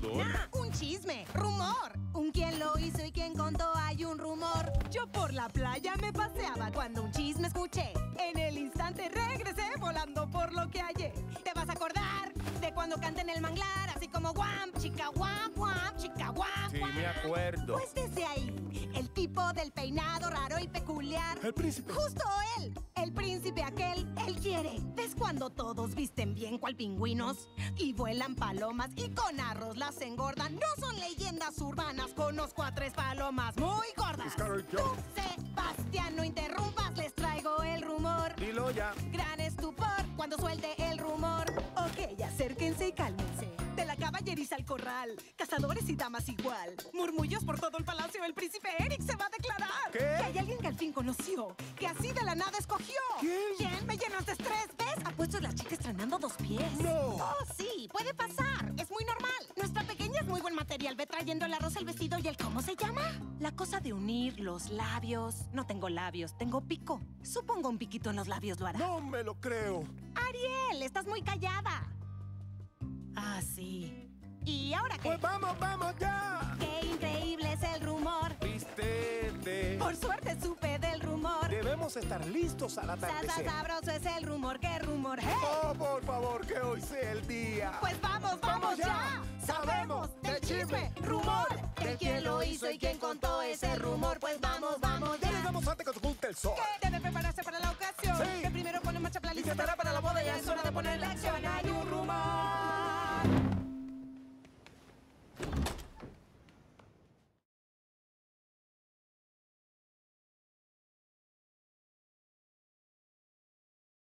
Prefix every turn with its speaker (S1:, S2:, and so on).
S1: significa un chisme, rumor. Un quién lo hizo y quién contó hay un rumor. Yo por la playa me paseaba cuando un chisme escuché. En el instante regresé volando por lo que hallé. Te vas a acordar de cuando canté en el manglar, así como guam, chica guam, guam, chica guam.
S2: Sí,
S1: guam.
S2: me acuerdo.
S1: Pues desde ahí, el tipo del peinado raro y peculiar.
S2: El príncipe.
S1: Justo él, el príncipe aquel, él quiere. ¿Ves cuando todos visten bien cual pingüinos? Y vuelan palomas y con arroz las engordan. No son leyendas urbanas, conozco a tres palomas muy gordas. Tú. Sebastián, no interrumpas, les traigo el rumor.
S2: Dilo ya.
S1: Gran estupor cuando suelte el rumor. Ok, acérquense y cálmense. De la caballeriza al corral, cazadores y damas igual. Murmullos por todo el palacio, el príncipe Eric se va a declarar.
S2: ¿Qué?
S1: Que hay alguien que al fin conoció, que así de la nada escogió.
S2: ¿Quién?
S1: Me llenas de estrés, ¿ves? Apuesto es la chica dos pies.
S2: No.
S1: Oh, sí, puede pasar. Es muy normal. Nuestra pequeña es muy buen material. Ve trayendo el arroz, el vestido y el ¿cómo se llama? La cosa de unir los labios. No tengo labios, tengo pico. Supongo un piquito en los labios lo hará.
S2: No me lo creo.
S1: Ariel, estás muy callada. Ah, sí. ¿Y ahora qué?
S2: Pues vamos, vamos ya.
S1: Qué
S2: Debemos estar listos al atardecer.
S1: sabroso es el rumor. ¿Qué rumor? ¡Hey!
S2: Oh, por favor, que hoy sea el día.
S1: Pues vamos, vamos,
S2: ¡Vamos
S1: ya. Sabemos del chisme, rumor. De quién lo hizo y quién contó ese rumor. Pues vamos, vamos
S2: Ya llegamos antes que oculte el sol.
S1: Que debe prepararse para la ocasión.
S2: Sí.
S1: Que primero pone marcha la
S2: Y se estará para la boda, ya es hora de ponerle
S1: acción. Hay